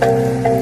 Thank you.